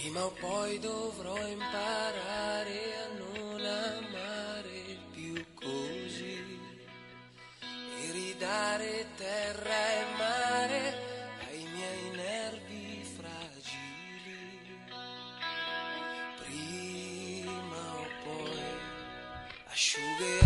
Prima o poi dovrò imparare a non amare più così e ridare terra e mare ai miei nervi fragili. Prima o poi asciugherò